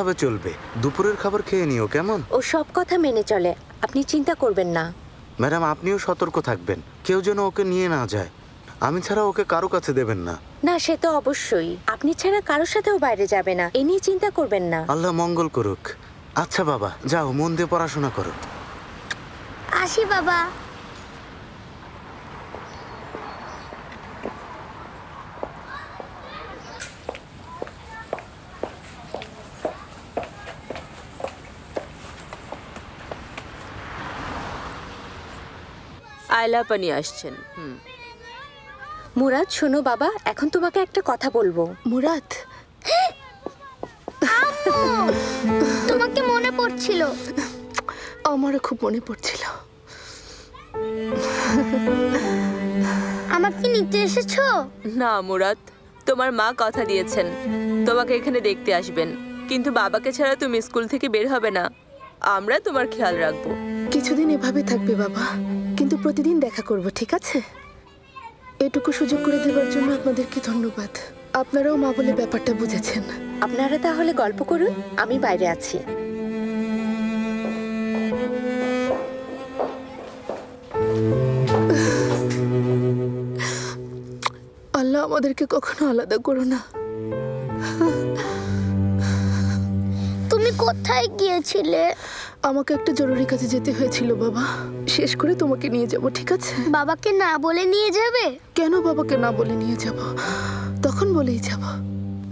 কীভাবে চলবে? দুপুরের খাবার খেয়ে নিও কেমন? ও সব কথা মেনে চলে। আপনি চিন্তা করবেন না। ম্যাডাম আপনিও সতর্ক থাকবেন। কেউ যেন ওকে নিয়ে না যায়। আমি ছাড়া ওকে কারও কাছে দেবেন না। না সে তো অবশ্যই। আপনি ছাড়া কারোর সাথেও বাইরে যাবে না। এ নিয়ে চিন্তা করবেন না। আল্লাহ মঙ্গল করুক। আচ্ছা বাবা যাও মন দিয়ে পড়াশোনা করো। আসি বাবা। আয়লা পানি আসছেন হুম। মুরাদ শোনো বাবা এখন তোমাকে একটা কথা বলব। মুরাদ? তোমাকে মনে পড়ছিল। আমারও খুব মনে পড়ছিল। আমাকে নিতে এসেছ? না মুরাদ তোমার মা কথা দিয়েছেন। তোমাকে এখানে দেখতে আসবেন। কিন্তু বাবাকে ছাড়া তুমি স্কুল থেকে বের হবে না। আমরা তোমার খেয়াল রাখব। কিছুদিন এভাবে থাকবে বাবা। কিন্তু প্রতিদিন দেখা করব ঠিক আছে? এটুকু সুযোগ করে দেওয়ার জন্য আপনাদেরকে ধন্যবাদ। আপনারাও মা বলে ব্যাপারটা বুঝেছেন। আপনারা তাহলে গল্প করুন আমি বাইরে আছি। আল্লাহ আমাদেরকে কখনো আলাদা করো না। কোথায় গিয়েছিলে? আমাকে একটা জরুরি কাজে যেতে হয়েছিল বাবা। শেষ করে তোমাকে নিয়ে যাব ঠিক আছে? বাবাকে না বলে নিয়ে যাবে? কেন বাবাকে না বলে নিয়ে যাব? তখন বলেই যাব।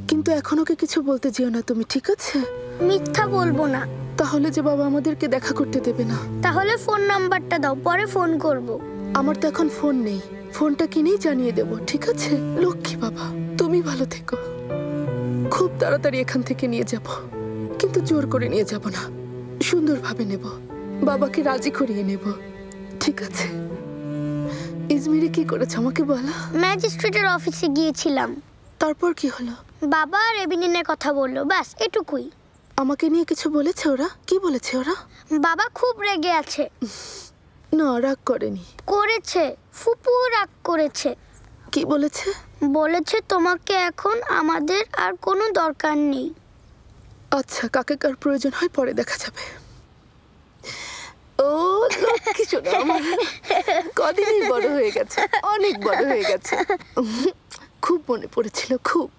কিন্তু এখন ওকে কিছু বলতে যেও না তুমি ঠিক আছে? মিথ্যা বলব না। তাহলে যে বাবা আমাদেরকে দেখা করতে দেবে না। তাহলে ফোন নাম্বারটা দাও পরে ফোন করব। আমার তো এখন ফোন নেই। ফোনটা কিনেই জানিয়ে দেব ঠিক আছে? লক্ষ্মী বাবা তুমি ভালো থেকো। খুব তাড়াতাড়ি এখান থেকে নিয়ে যাব। কিন্তু জোর করে নিয়ে যাব না। সুন্দরভাবে নেব। বাবাকে রাজি করিয়ে নেব। ঠিক আছে। ইজমিরে কি করেছ আমাকে বলো। ম্যাজিস্ট্রেটের অফিসে গিয়েছিলাম। তারপর কি হলো? বাবা আর এবিনিনের কথা বলল। ব্যাস এটুকুই। আমাকে নিয়ে কিছু বলেছে ওরা? কি বলেছে ওরা? বাবা খুব রেগে আছে। না রাগ করেনি। করেছে। ফুপু রাগ করেছে। কি বলেছে? বলেছে তোমাকে এখন আমাদের আর কোনো দরকার নেই। আচ্ছা কাকে কার প্রয়োজন হয় পরে দেখা যাবে। ও লক্ষ্মী সোনা। আমার কদিনই বড় হয়ে গেছে অনেক বড় হয়ে গেছে। খুব মনে পড়েছিল খুব।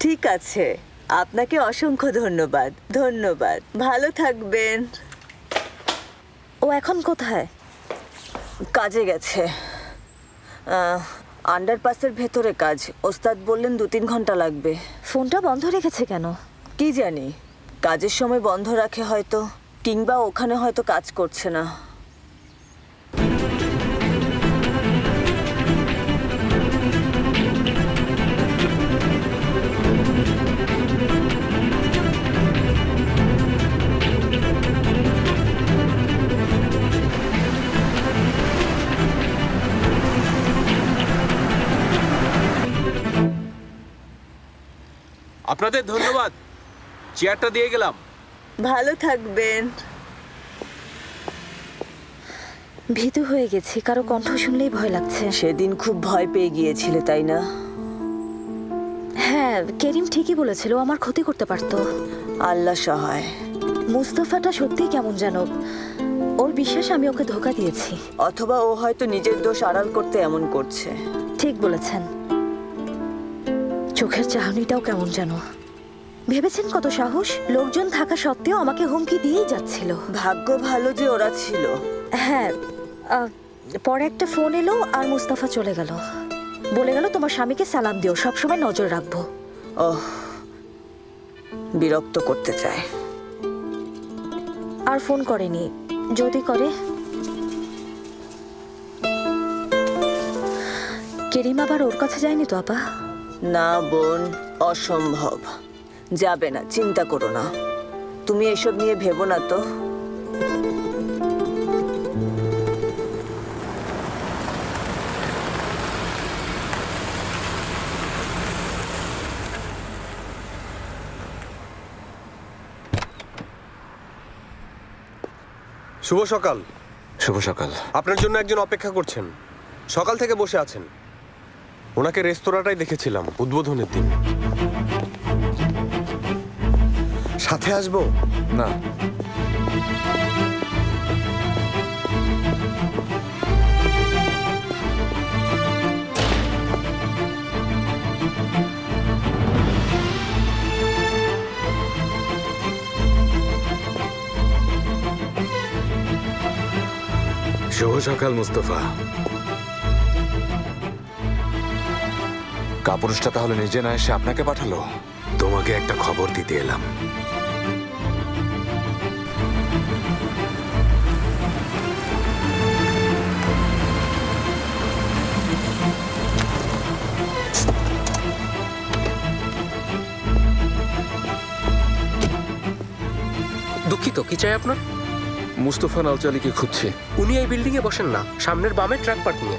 ঠিক আছে আপনাকে অসংখ্য ধন্যবাদ ধন্যবাদ। ভালো থাকবেন। ও এখন কোথায়? কাজে গেছে। আন্ডারপাসের ভেতরে কাজ। ওস্তাদ বললেন দু তিন ঘণ্টা লাগবে। ফোনটা বন্ধ রেখেছে কেন? কি জানি কাজের সময় বন্ধ রাখে হয়তো কিংবা ওখানে হয়তো কাজ করছে না। আপনাদের ধন্যবাদ। চেয়ারটা দিয়ে গেলাম। ভালো থাকবেন। ভীতু হয়ে গেছি কারও কণ্ঠ শুনলেই ভয় লাগছে। সেদিন খুব ভয় পেয়ে গিয়েছিলে তাই না? হ্যাঁ কেরিম ঠিকই বলেছিল আমার ক্ষতি করতে পারতো। আল্লাহ সহায়। মুস্তফাটা সত্যিই কেমন যেন ওর বিশ্বাস আমি ওকে ধোকা দিয়েছি। অথবা ও হয়তো নিজের দোষ আড়াল করতে এমন করছে। ঠিক বলেছেন। চোখের চাহনিটাও কেমন যেন। ভেবেছেন কত সাহস? লোকজন থাকা সত্ত্বেও আমাকে হুমকি দিয়েই যাচ্ছিল। ভাগ্য ভালো যে ওরা ছিল। হ্যাঁ পরে একটা ফোন এলো আর মুস্তাফা চলে গেল। বলে গেল তোমার স্বামীকে সালাম দিও সবসময় নজর রাখব। বিরক্ত করতে চায়। আর ফোন করেনি। যদি করে। কেরিম আবার ওর কাছে যায়নি তো আপা? না বোন অসম্ভব। যাবে না চিন্তা করো না। তুমি এসব নিয়ে ভেবো না তো। শুভ সকাল। শুভ সকাল। আপনার জন্য একজন অপেক্ষা করছেন। সকাল থেকে বসে আছেন। ওনাকে রেস্তোরাঁটাই দেখেছিলাম উদ্বোধনের দিন। সাথে আসব? না। শুভ সকাল, মুস্তফা। কাপুরুষটা তাহলে নিজে না এসে আপনাকে পাঠালো? তোমাকে একটা খবর দিতে এলাম। দুঃখিত কি চাই আপনার? মুস্তফা নালচালিকে খুঁজছে। উনি এই বিল্ডিং এ বসেন না সামনের বামে ট্রাক পার্কিং এ।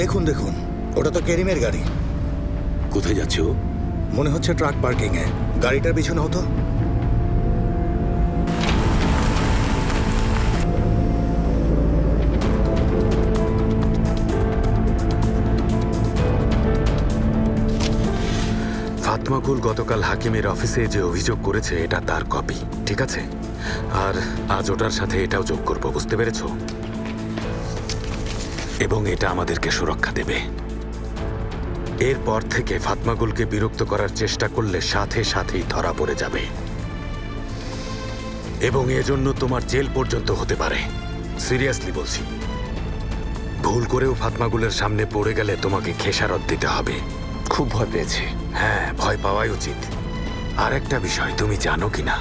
দেখুন দেখুন ওটা তো কেরিমের গাড়ি। কোথায় যাচ্ছ মনে হচ্ছে ট্রাক পার্কিং এ। গাড়িটার পিছনে হতো। ফাতমাকুল গতকাল হাকিমের অফিসে যে অভিযোগ করেছে, এটা তার কপি ঠিক আছে? আর আজ ওটার সাথে এটাও যোগ করব, বুঝতে পেরেছ? এবং এটা আমাদেরকে সুরক্ষা দেবে। এরপর থেকে ফাতমাগুলকে বিরক্ত করার চেষ্টা করলে সাথে সাথেই ধরা পড়ে যাবে। এবং এজন্য তোমার জেল পর্যন্ত হতে পারে। সিরিয়াসলি বলছি। ভুল করেও ফাতমাগুলের সামনে পড়ে গেলে তোমাকে খেসারত দিতে হবে। খুব ভয় পেয়েছি। হ্যাঁ ভয় পাওয়াই উচিত। আর একটা বিষয় তুমি জানো কি না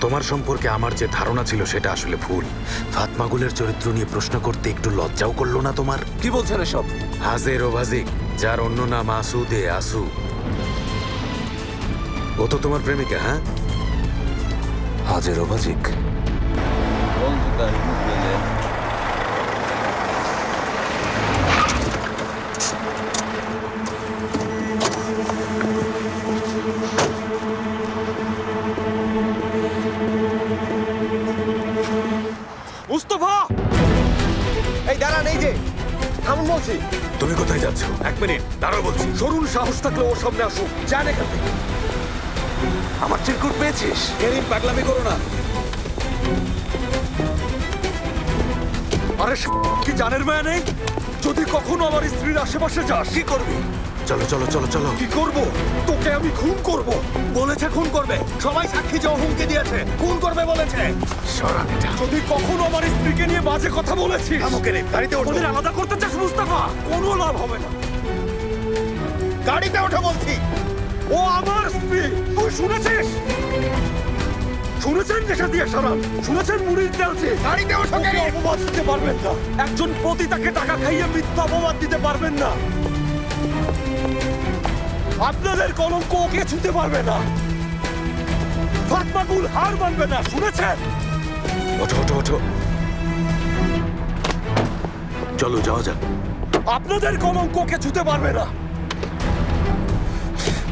তোমার সম্পর্কে আমার যে ধারণা ছিল সেটা আসলে ভুল। ফাতমাগুলের চরিত্র নিয়ে প্রশ্ন করতে একটু লজ্জাও করল না তোমার? কি বলছেন এসব? হাজের ওভাজিক যার অন্য নাম আসু দে আসু। ও তো তোমার প্রেমিকা হ্যাঁ? হাজের অভাজিক বলছি। তুমি কোথায় যাচ্ছ? এক মিনিট, দাঁড়াও বলছি। সরুন সাহস থাকলে ওর সামনে আসুক। যান এখান থেকে। আমার চিরকুট পেয়েছিস? এরিম পাগলামি করো না। আরে কি জানের মায়া নেই? যদি কখনো আমার স্ত্রীর আশেপাশে যাস। কি করবি? চলো চলো চলো চলো। কি করব? তোকে আমি খুন করব। বলেছে খুন করবে। সবাই সাক্ষী যে হুমকি দিয়েছে। খুন করবে বলেছে। সরান এটা যদি কখনো আমার স্ত্রীকে নিয়ে বাজে কথা বলেছিস আমাকে রে গাড়িতে ওঠো। ওদের আলাদা করতে চাস মুস্তাফা? কোনো লাভ হবে না। গাড়িতে ওঠো বলছি। ও আমার স্ত্রী। তুই শুনেছিস? শুনেছেন নেশা দিয়ে সারান? শুনেছেন মুড়ির চালছে গাড়িতে ওঠো অপবাদ দিতে পারবেন না। একজন পতিতাকে টাকা খাইয়ে মিথ্যা অপবাদ দিতে পারবেন না। আপনাদের কলঙ্ক ওকে ছুতে পারবে না। ফাতমাগুল হার মানবে না শুনেছেন? ওঠো ওঠো ওঠো। চলো যাওয়া যাক। আপনাদের কলঙ্ক ওকে ছুতে পারবে না।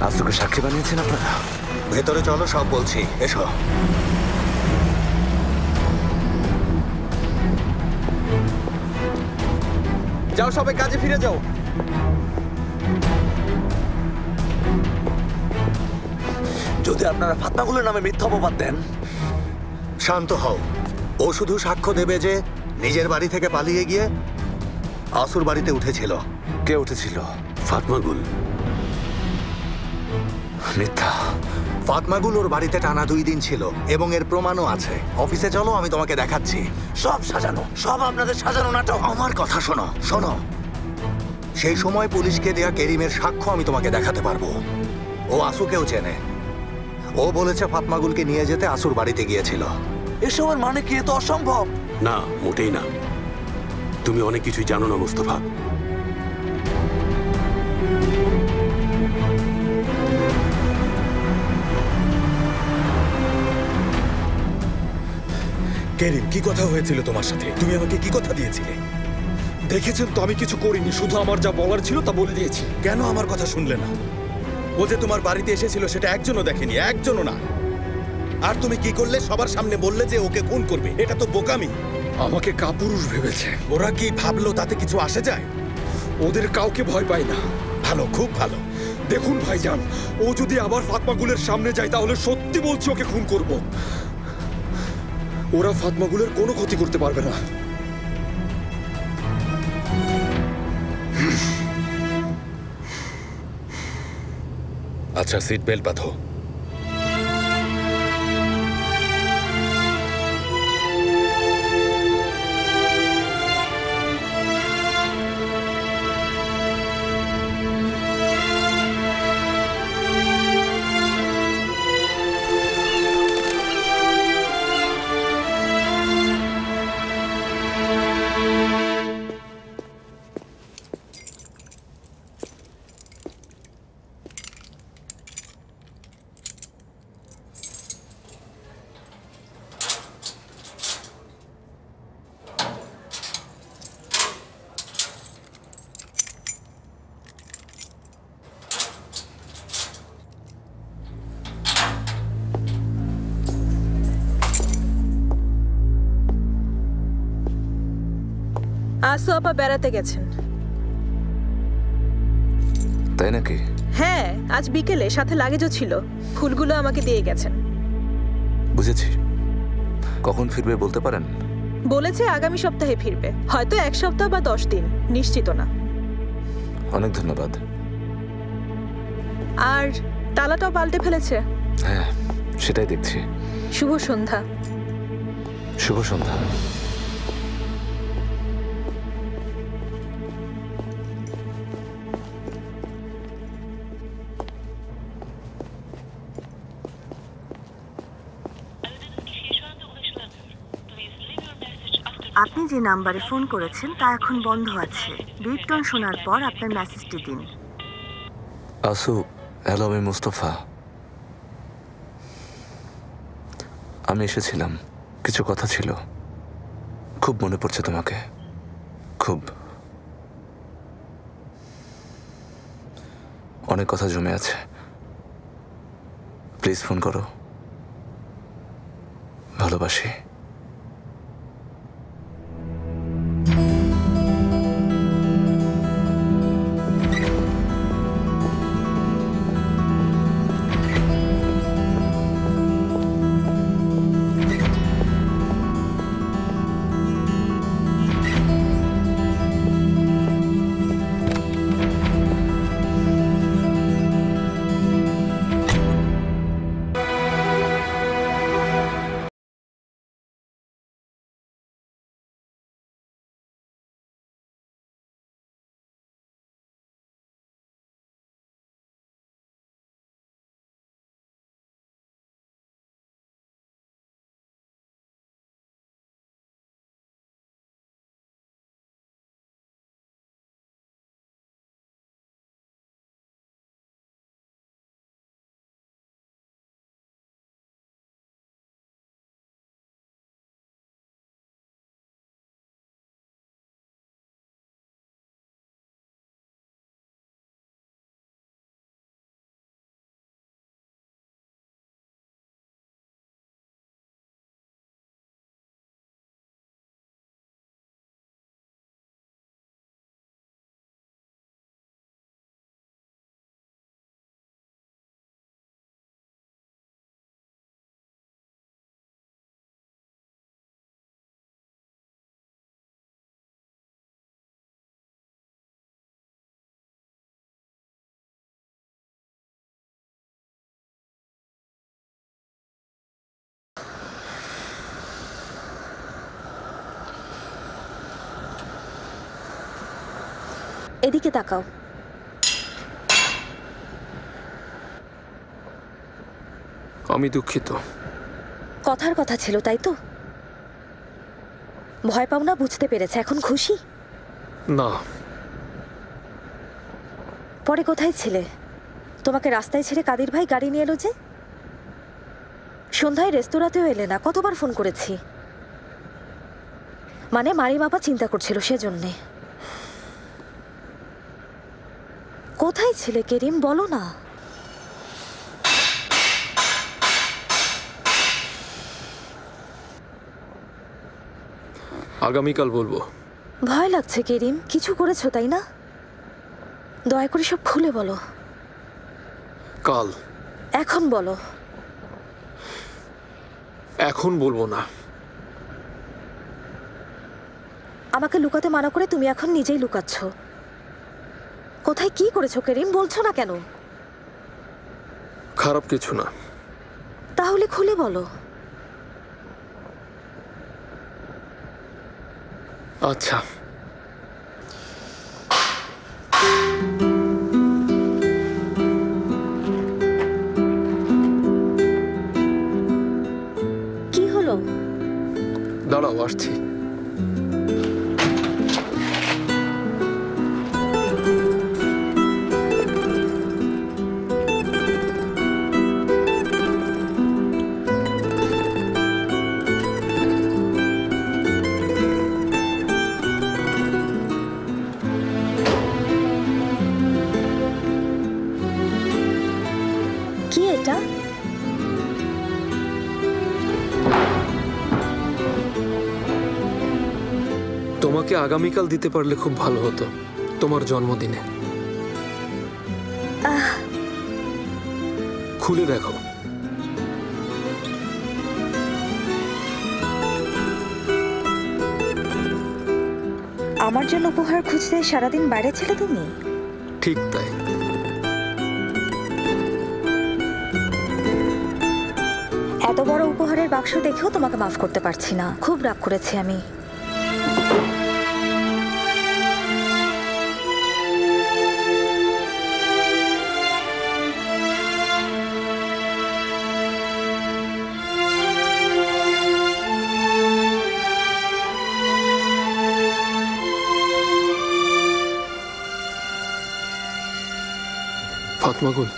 আজ তোকে সাক্ষী বানিয়েছেন আপনারা? ভেতরে চলো সব বলছি। এসো। যাও সবাই কাজে ফিরে যাও। যদি আপনারা ফাতনাগুলোর নামে মিথ্যা অপবাদ দেন। শান্ত হও। ও শুধু সাক্ষ্য দেবে যে নিজের বাড়ি থেকে পালিয়ে গিয়ে আসুর বাড়িতে উঠেছিল। কে উঠেছিল? ফাতমাগুল মিথ্যা। ফাতমাগুল ওর বাড়িতে টানা দুই দিন ছিল এবং এর প্রমাণও আছে। অফিসে চলো আমি তোমাকে দেখাচ্ছি। সব সাজানো। সব আপনাদের সাজানো নাটক। আমার কথা শোনো শোনো। সেই সময় পুলিশকে দেয়া কেরিমের সাক্ষ্য আমি তোমাকে দেখাতে পারব। ও আসুকেও চেনে। ও বলেছে ফাতমাগুলকে নিয়ে যেতে আসুর বাড়িতে গিয়েছিল। এসবের মানে কি? তো অসম্ভব। না মোটেই না। তুমি অনেক কিছুই জানো না মুস্তফা। কেরিম কি কথা হয়েছিল তোমার সাথে? তুমি আমাকে কি কথা দিয়েছিলে? দেখেছেন তো আমি কিছু করিনি শুধু আমার যা বলার ছিল তা বলে দিয়েছি। কেন আমার কথা শুনলে না? ও যে তোমার বাড়িতে এসেছিল সেটা একজনও দেখেনি একজনও না। আর তুমি কি করলে? সবার সামনে বললে যে ওকে খুন করবে। এটা তো বোকামি। আমাকে কাপুরুষ ভেবেছে। ওরা কি ভাবলো তাতে কিছু আসে যায়? ওদের কাউকে ভয় পায় না। ভালো খুব ভালো। দেখুন ভাইজান ও যদি আবার ফাতমাগুলের সামনে যায় তাহলে সত্যি বলছি ওকে খুন করব। ওরা ফাতমাগুলের কোনো ক্ষতি করতে পারবে না। আচ্ছা সিট বেল্ট বাঁধো আসো আপা বেড়াতে গেছেন। তাই নাকি? হ্যাঁ আজ বিকেলে সাথে লাগেজও ছিল। ফুলগুলো আমাকে দিয়ে গেছেন। বুঝেছি। কখন ফিরবে বলতে পারেন? বলেছে আগামী সপ্তাহে ফিরবে। হয়তো এক সপ্তাহ বা দশ দিন নিশ্চিত না। অনেক ধন্যবাদ। আর তালাটাও পাল্টে ফেলেছে? হ্যাঁ সেটাই দেখছি। শুভ সন্ধ্যা। শুভ সন্ধ্যা। আপনি যে নাম্বারে ফোন করেছেন তা এখন বন্ধ আছে। বিপ টোন শোনার পর আপনার মেসেজটি দিন। আসু, হ্যালো, আমি মুস্তফা। আমি এসেছিলাম। কিছু কথা ছিল। খুব মনে পড়ছে তোমাকে। খুব। অনেক কথা জমে আছে। প্লিজ ফোন করো। ভালোবাসি। এদিকে তাকাও। আমি দুঃখিত। কথার কথা ছিল তাই তো? ভয় পাও না বুঝতে পেরেছে। এখন খুশি? না। পরে কোথায় ছিলে? তোমাকে রাস্তায় ছেড়ে কাদির ভাই গাড়ি নিয়ে এলো যে? সন্ধ্যায় রেস্তোরাঁতেও এলে না কতবার ফোন করেছি? মানে মারি মাপা চিন্তা করছিল সেজন্যে। কোথায় ছিলে কেরিম? বলো না। আগামীকাল বলব। ভয় লাগছে কেরিম। কিছু করেছ তাই না? দয়া করে সব খুলে বলো। কাল। এখন বলো। এখন বলব না। আমাকে লুকাতে মানা করে তুমি এখন নিজেই লুকাচ্ছ। কোথায় কি করেছ কেরিম? বলছো না কেন? খারাপ কিছু না। তাহলে খুলে বলো। আচ্ছা। কি হলো? দাঁড়াও আসছি। আগামীকাল দিতে পারলে খুব ভালো হতো তোমার জন্মদিনে। খুলে দেখো। আমার জন্য উপহার খুঁজতে সারাদিন বাইরে ছিলে তুমি? ঠিক তাই। এত বড় উপহারের বাক্স দেখেও তোমাকে মাফ করতে পারছি না। খুব রাগ করেছি আমি। ফাতমাগুল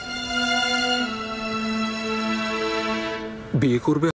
বিয়ে করবে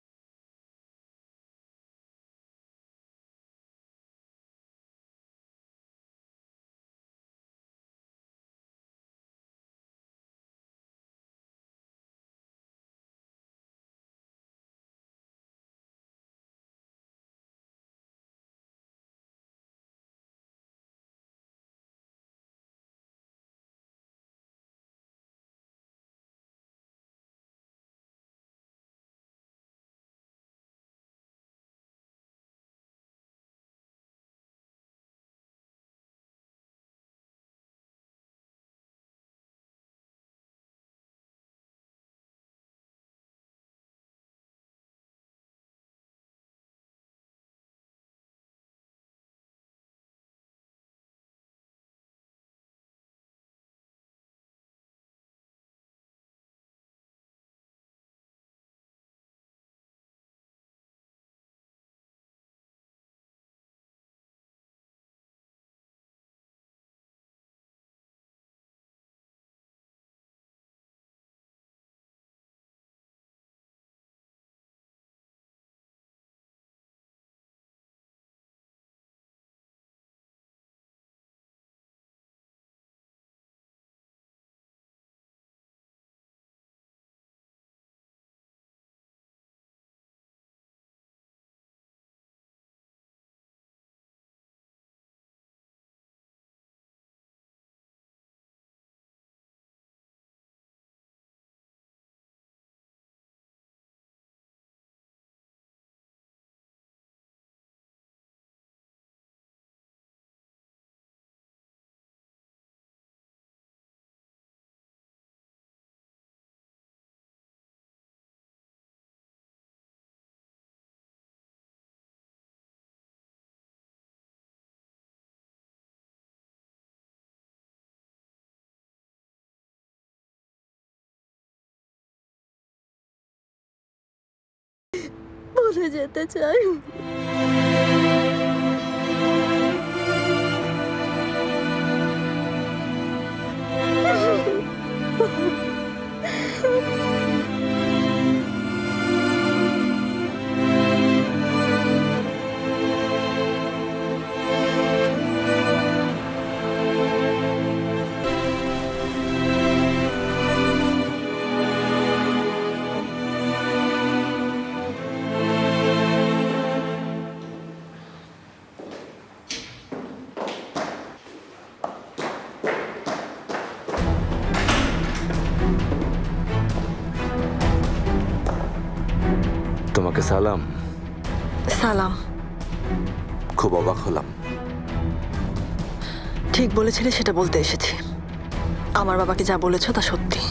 বলে যেতে চাই তোমাকে সালাম। সালাম। খুব অবাক হলাম। ঠিক বলেছিলে সেটা বলতে এসেছি। আমার বাবাকে যা বলেছ তা সত্যি।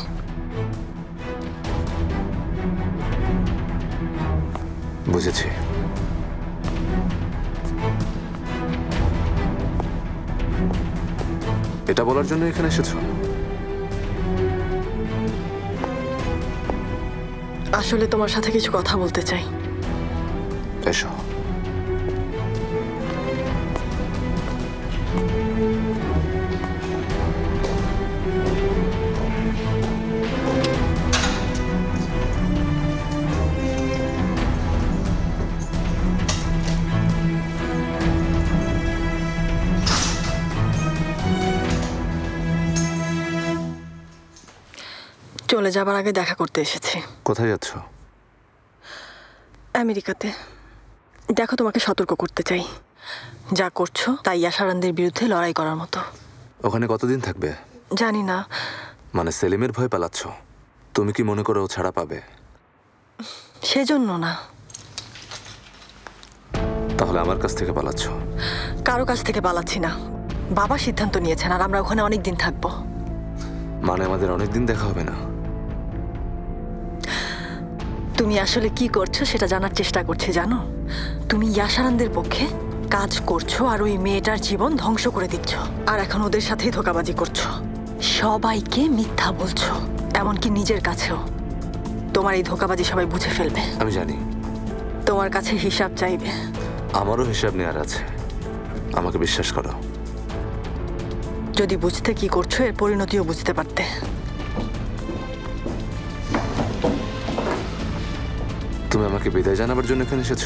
বুঝেছি। এটা বলার জন্য এখানে এসেছ? আসলে তোমার সাথে কিছু কথা বলতে চাই। এসো চলে যাবার আগে দেখা করতে এসেছি। কোথায় যাচ্ছ? আমেরিকাতে। দেখো তোমাকে সতর্ক করতে চাই। যা করছ তাই ইয়াসারানদের বিরুদ্ধে লড়াই করার মতো। ওখানে কতদিন থাকবে? জানি না। মানে সেলিমের ভয় পালাচ্ছ? তুমি কি মনে করো ছাড়া পাবে? সেজন্য না। তাহলে আমার কাছ থেকে পালাচ্ছ? কারও কাছ থেকে পালাচ্ছি না। বাবা সিদ্ধান্ত নিয়েছেন আর আমরা ওখানে অনেক দিন থাকব। মানে আমাদের অনেক দিন দেখা হবে না? তুমি আসলে কি করছ সেটা জানার চেষ্টা করছি জানো? তুমি ইয়াসারানদের পক্ষে কাজ করছ আর ওই মেয়েটার জীবন ধ্বংস করে দিচ্ছ। আর এখন ওদের সাথেই ধোকাবাজি করছ। সবাইকে মিথ্যা বলছো এমনকি নিজের কাছেও। তোমার এই ধোকাবাজি সবাই বুঝে ফেলবে। আমি জানি। তোমার কাছে হিসাব চাইবে। আমারও হিসাব নেওয়ার আছে। আমাকে বিশ্বাস করো। যদি বুঝতে কি করছ এর পরিণতিও বুঝতে পারতে। তুমি আমাকে বিদায় জানাবার জন্য এখানে এসেছ।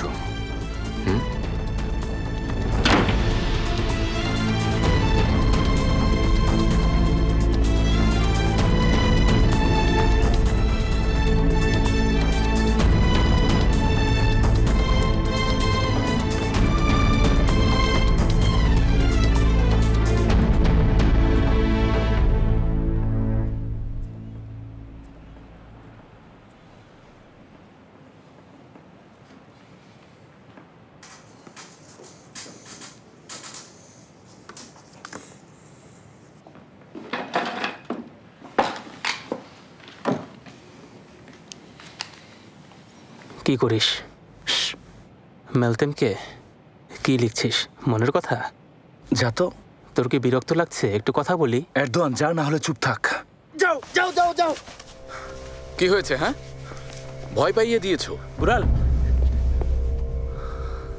কি করিস? মেলতেমকে কি লিখছিস? মনের কথা? যা তো। তোর কি বিরক্ত লাগছে? একটু কথা বলি। এরদোয়ান যা না হলে চুপ থাক। যাও যাও যাও যাও। কি হয়েছে হ্যাঁ? ভয় পাইয়ে দিয়েছ। বুড়াল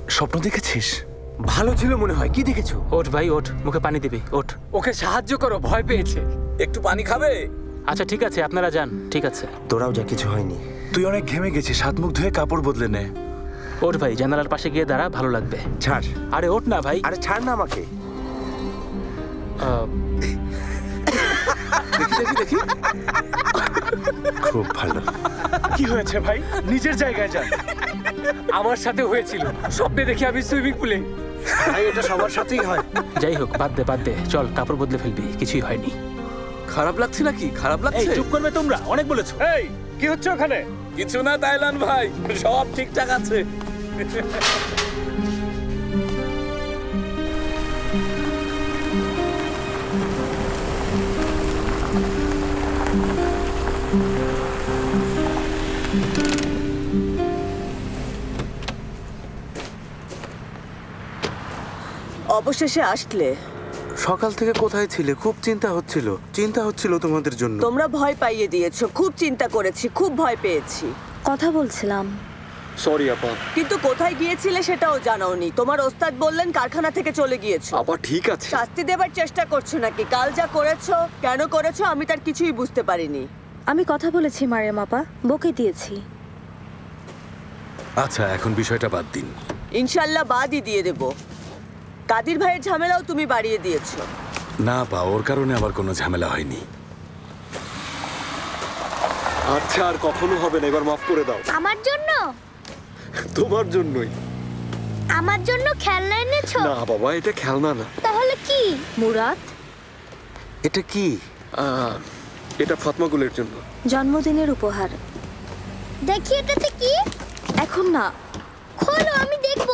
স্বপ্ন দেখেছিস? ভালো ছিল মনে হয়। কি দেখেছ? ওঠ ভাই ওঠ। মুখে পানি দিবি ওঠ। ওকে সাহায্য করো ভয় পেয়েছে। একটু পানি খাবে? আচ্ছা ঠিক আছে আপনারা যান। ঠিক আছে। তোরাও যা কিছু হয়নি। তুই অনেক ঘেমে গেছিস হাত মুখ ধুয়ে কাপড় বদলে নে। ওঠ ভাই জানালার পাশে গিয়ে দাঁড়া ভালো লাগবে। ছাড়। আরে ওঠ না ভাই। আরে ছাড় না আমাকে। আহ, দেখি দেখি দেখি। খুব ভালো। কি হয়েছে ভাই? নিজের জায়গায় যান। আমার সাথে হয়েছিল। স্বপ্নে দেখি আমি সুইমিং পুলে। ভাই এটা সবার সাথেই হয়। যাই হোক বাদ দে বাদ দে। চল কাপড় বদলে ফেলবি। কিছুই হয়নি। খারাপ লাগছে নাকি? খারাপ লাগছে? চুপ করবে তোমরা। অনেক বলেছ। এই কি হচ্ছে ওখানে? কিছু না তাইলান ভাই। সব ঠিকঠাক আছে। অবশেষে আসলে। সকাল থেকে কোথায় ছিলে? খুব চিন্তা হচ্ছিল। চিন্তা হচ্ছিল তোমাদের জন্য। তোমরা ভয় পাইয়ে দিয়েছ। খুব চিন্তা করেছি খুব ভয় পেয়েছি। কথা বলছিলাম। সরি আপা। কিন্তু কোথায় গিয়েছিলে সেটাও জানাওনি। তোমার ওস্তাদ বললেন কারখানা থেকে চলে গিয়েছো। আপা ঠিক আছে। শাস্তি দেবার চেষ্টা করছ নাকি? কাল যা করেছ কেন করেছ আমি তার কিছুই বুঝতে পারিনি। আমি কথা বলেছি মারিয়াম আপা। বকে দিয়েছি। আচ্ছা এখন বিষয়টা বাদ দিন। ইনশাল্লাহ বাদই দিয়ে দেব। কাদির ভাইয়ের ঝামেলাও তুমি বাড়িয়ে দিয়েছ। না বা ওর কারণে আমার কোনো ঝামেলা হয়নি। আচ্ছা আর কখনো হবে না এবার মাফ করে দাও। আমার জন্য? তোমার জন্যই। আমার জন্য খেলনা এনেছো? না বাবা এটা খেলনা না। তাহলে কি? মুরাদ? এটা কি? এটা ফাতমাগুলের জন্য। জন্মদিনের উপহার। দেখি এটাতে কি? এখন না। খোলো আমি দেখব।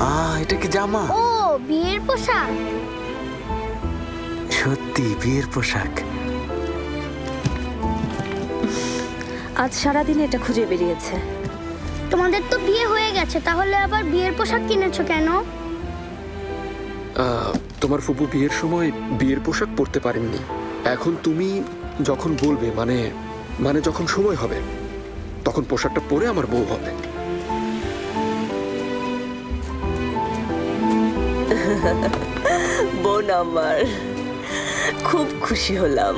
আহ এটা কি জামা? ও বিয়ের পোশাক। সত্যি বিয়ের পোশাক। আজ সারাদিন এটা খুঁজে বেরিয়েছে। তোমাদের তো বিয়ে হয়ে গেছে তাহলে আবার বিয়ের পোশাক কিনেছো কেন? আহ, তোমার ফুপু বিয়ের সময় বিয়ের পোশাক পরতে পারেননি। এখন তুমি যখন বলবে মানে মানে যখন সময় হবে তখন পোশাকটা পরে আমার বউ হবে। বোন আমার খুব খুশি হলাম।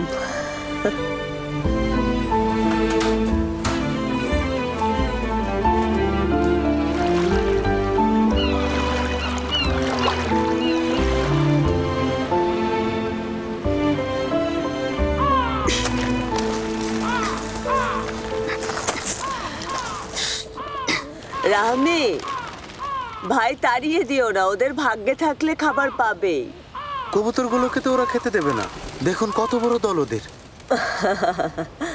রামি ভাই তাড়িয়ে দিও না ওদের ভাগ্যে থাকলে খাবার পাবেই। কবুতরগুলোকে তো ওরা খেতে দেবে না। দেখুন কত বড় দল ওদের।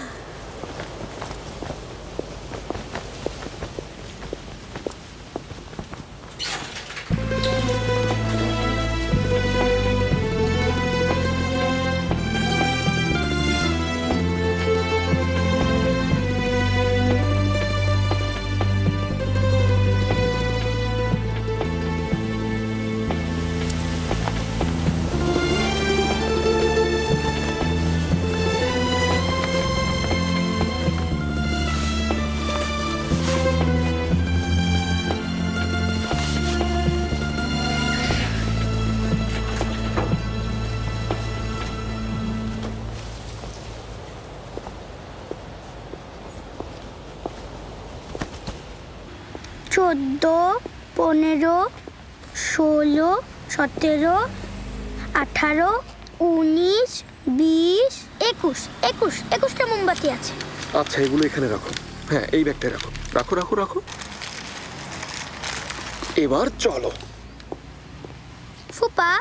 একুশ একুশ একুশটা মোমবাতি আছে। আচ্ছা এগুলো এখানে রাখো। হ্যাঁ এই ব্যাগটায় রাখো। রাখো রাখো রাখো। এবার চলো। ফুপা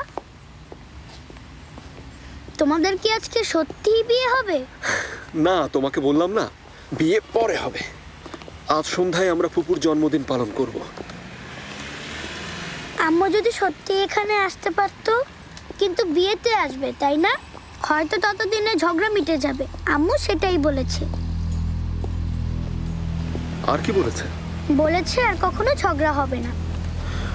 তোমাদের কি আজকে সত্যিই বিয়ে হবে? না তোমাকে বললাম না বিয়ে পরে হবে। আজ সন্ধ্যায় আমরা ফুপুর জন্মদিন পালন করব। আম্মু যদি সত্যি এখানে আসতে পারতো কিন্তু বিয়েতে আসবে তাই না? হয়তো ততদিনে ঝগড়া মিটে যাবে। আম্মু সেটাই বলেছে। আর কি বলেছে? বলেছে আর কখনো ঝগড়া হবে না।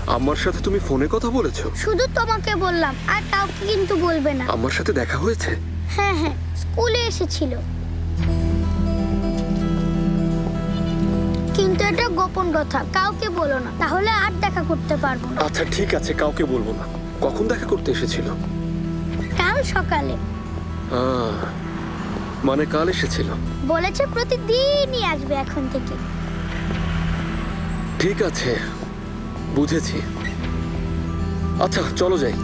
আমার সাথে তুমি ফোনে কথা বলেছ? শুধু তোমাকে বললাম আর কাউকে কিন্তু বলবে না। আমার সাথে দেখা হয়েছে? হ্যাঁ হ্যাঁ স্কুলে এসেছিল। কিন্তু এটা গোপন কথা কাউকে বলো না। তাহলে আর দেখা করতে পারব না। আচ্ছা ঠিক আছে কাউকে বলব না। কখন দেখা করতে এসেছিল? কাল সকালে। মানে কাল এসেছিল। বলেছে প্রতিদিনই আসবে এখন থেকে। ঠিক আছে বুঝেছি। আচ্ছা চলো যাই।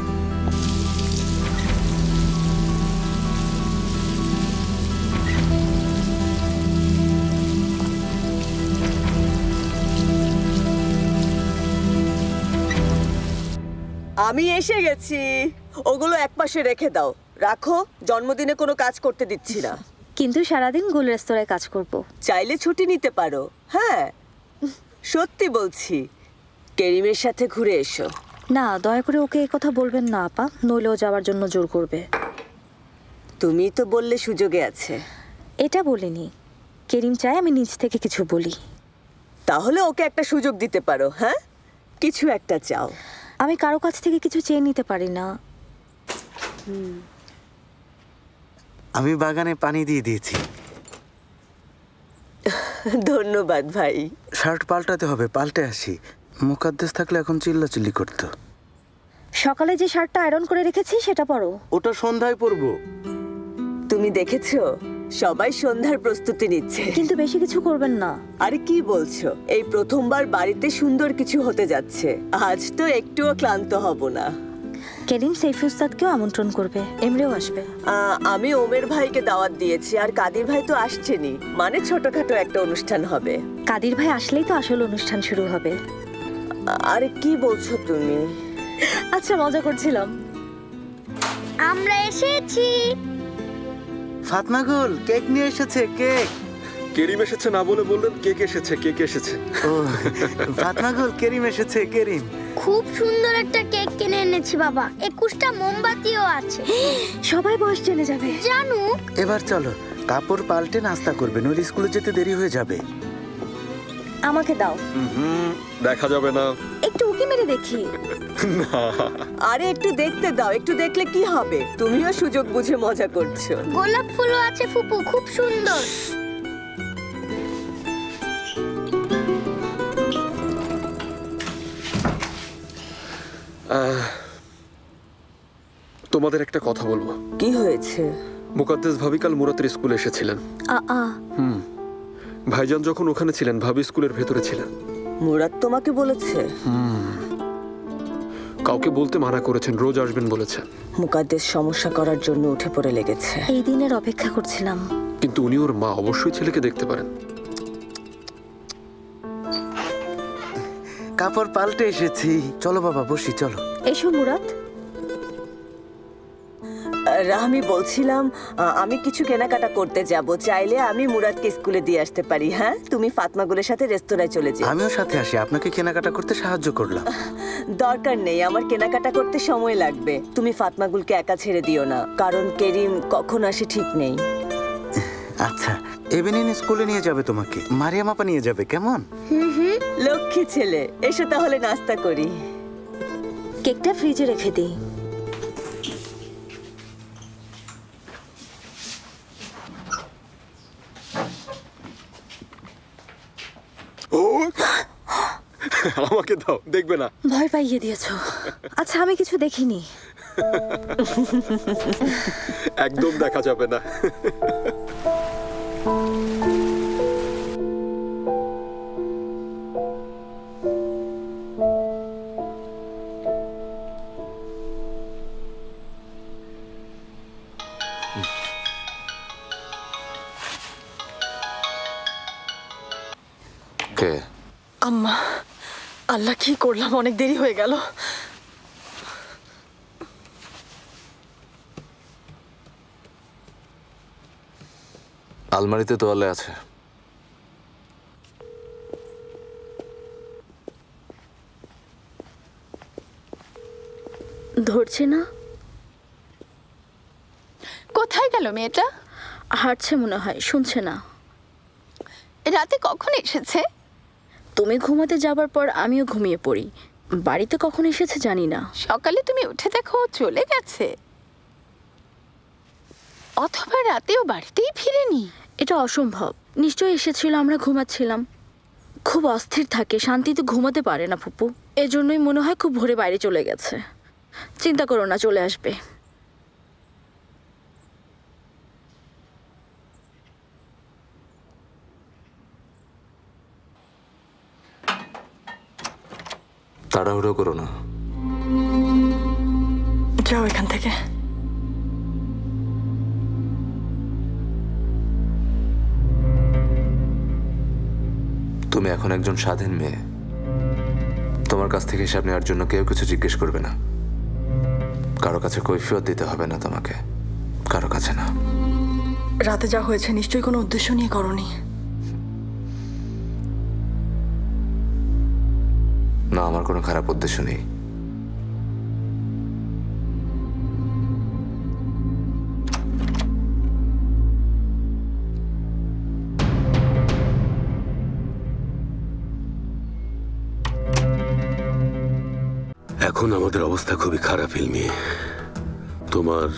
আমি এসে গেছি। ওগুলো এক পাশে রেখে দাও। রাখো জন্মদিনে কোনো কাজ করতে দিচ্ছি না। কিন্তু সারাদিন গোল রেস্তোরাঁয় কাজ করব। চাইলে ছুটি নিতে পারো। হ্যাঁ সত্যি বলছি। কেরিমের সাথে ঘুরে এসো। না দয়া করে ওকে এই কথা বলবেন না আপা। নইলে ও যাওয়ার জন্য জোর করবে। তুমি তো বললে সুযোগে আছে। এটা বলিনি। কেরিম চায় আমি নিজ থেকে কিছু বলি। তাহলে ওকে একটা সুযোগ দিতে পারো হ্যাঁ? কিছু একটা চাও। আমি কারও কাছ থেকে কিছু চেয়ে নিতে পারি না। আমি বাগানে পানি দিয়ে দিয়েছি। ধন্যবাদ ভাই। শার্ট পাল্টাতে হবে পাল্টে আসি। মুখাদ্দেশ থাকলে এখন চিল্লাচিল্লি করতো। সকালে যে শার্টটা আয়রন করে রেখেছি সেটা পরো। ওটা সন্ধ্যায় পরবো। তুমি দেখেছ? সবাই সন্ধ্যার প্রস্তুতি নিচ্ছে। কিন্তু বেশি কিছু করবেন না। আরে কি বলছো? এই প্রথমবার বাড়িতে সুন্দর কিছু হতে যাচ্ছে। আজ তো একটুও ক্লান্ত হব না। কেরিম সেইফি উস্তাদকেও আমন্ত্রণ করবে এমরেও আসবে। আমি ওমের ভাইকে দাওয়াত দিয়েছি আর কাদির ভাই তো আসছেনি মানে ছোটখাটো একটা অনুষ্ঠান হবে। কাদির ভাই আসলেই তো আসল অনুষ্ঠান শুরু হবে। আরে কি বলছো তুমি? আচ্ছা মজা করছিলাম। আমরা এসেছি। ফাতমাগুল কেক নিয়ে এসেছে কেক। কেরিম এসেছে না বলে বললেন কে কে এসেছে কে কে এসেছে? ও ফাতমাগুল কেরিম এসেছে কেরিম। খুব সুন্দর একটা কেক কিনে এনেছি বাবা। একুশটা মোমবাতিও আছে। সবাই বয়স জেনে যাবে। জানু এবার চলো কাপড় পাল্টে নাস্তা করবে নইলে স্কুলে যেতে দেরি হয়ে যাবে। আমাকে দাও। হুম দেখা যাবে না। একটু উকি মেরে দেখি। আরে একটু দেখতে দাও একটু দেখলে কি হবে? তুমিও সুযোগ বুঝে মজা করছ। গোলাপ ফুলও আছে ফুপু খুব সুন্দর। তোমাদের একটা কথা বলব। কি হয়েছে? মুকাদ্দেস ভাবি কাল মুরাতের স্কুলে এসেছিলেন। আ আ। হুম। ভাইজান যখন ওখানে ছিলেন ভাবি স্কুলের ভেতরে ছিলেন। মুরাদ তোমাকে বলেছে? হুম। কাউকে বলতে মানা করেছেন রোজ আসবেন বলেছেন। মুকাদ্দেস সমস্যা করার জন্য উঠে পড়ে লেগেছে। এই দিনের অপেক্ষা করছিলাম। কিন্তু উনি ওর মা অবশ্যই ছেলেকে দেখতে পারেন। কাপড় পাল্টে এসেছি। চলো বাবা বসি চলো। এসো মুরাদ। আমি বলছিলাম আমি কিছু কেনাকাটা করতে যাব। চাইলে আমি মুরাদকে স্কুলে দিয়ে আসতে পারি হ্যাঁ? তুমি ফাতমাগুলের সাথে রেস্তোরাঁয় চলে যেও। আমিও সাথে আসি আপনাকে কেনাকাটা করতে সাহায্য করলাম। দরকার নেই আমার কেনাকাটা করতে সময় লাগবে। তুমি ফাতমাগুলকে একা ছেড়ে দিও না কারণ কেরিম কখন আসে ঠিক নেই। আচ্ছা এবেনিন স্কুলে নিয়ে যাবে তোমাকে। মারিয়াম আপা নিয়ে যাবে কেমন? লক্ষ্মী ছেলে এসো তাহলে নাস্তা করি। কেকটা ফ্রিজে রেখে দিই। আমাকে দাও দেখবে না। ভয় পাইয়ে দিয়েছ। আচ্ছা আমি কিছু দেখিনি। একদম দেখা যাবে না। আল্লাহ কি করলাম? অনেক দেরি হয়ে গেল। আলমারিতে তোয়ালে আছে। ধরছে না? কোথায় গেল মেয়েটা? হাঁটছে মনে হয় শুনছে না। রাতে কখন এসেছে? তুমি ঘুমাতে যাবার পর আমিও ঘুমিয়ে পড়ি। বাড়িতে কখন এসেছে জানি না। সকালে তুমি উঠে দেখো চলে গেছে। অথবা রাতেও বাড়িতেই ফিরেনি। এটা অসম্ভব। নিশ্চয়ই এসেছিল আমরা ঘুমাচ্ছিলাম। খুব অস্থির থাকে শান্তিতে ঘুমাতে পারে না ফুপু। এজন্যই মনে হয় খুব ভোরে বাইরে চলে গেছে। চিন্তা করো না চলে আসবে। তাড়াহুড়ো করো না। যাও এখান থেকে। তুমি এখন একজন স্বাধীন মেয়ে। তোমার কাছ থেকে হিসাব নেওয়ার জন্য কেউ কিছু জিজ্ঞেস করবে না। কারও কাছে কৈফিয়ত দিতে হবে না তোমাকে কারও কাছে না। রাতে যা হয়েছে নিশ্চয়ই কোনো উদ্দেশ্য নিয়ে করনি। না আমার কোনো খারাপ উদ্দেশ্য নেই। এখন আমাদের অবস্থা খুবই খারাপ ইলমি তোমার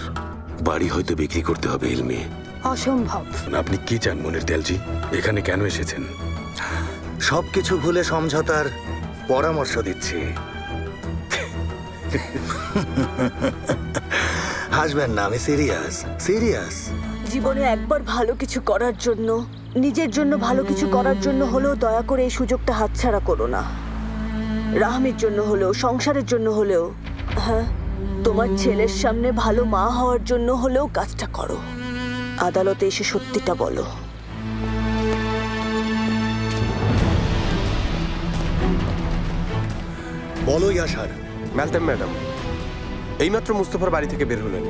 বাড়ি হয়তো বিক্রি করতে হবে ইলমি অসম্ভব। আপনি কি চান মনের তেলজি? এখানে কেন এসেছেন? সবকিছু ভুলে সমঝোতার পরামর্শ দিচ্ছি। হাসবেন না, আমি সিরিয়াস সিরিয়াস জীবনে একবার ভালো কিছু করার জন্য, নিজের জন্য ভালো কিছু করার জন্য হলেও দয়া করে এই সুযোগটা হাতছাড়া করো না। রাহমের জন্য হলেও, সংসারের জন্য হলেও হ্যাঁ তোমার ছেলের সামনে ভালো মা হওয়ার জন্য হলেও কাজটা করো। আদালতে এসে সত্যিটা বলো। বলো ইয়াসার ম্যালতাম ম্যাডাম এইমাত্র মুস্তফার বাড়ি থেকে বের হলেন।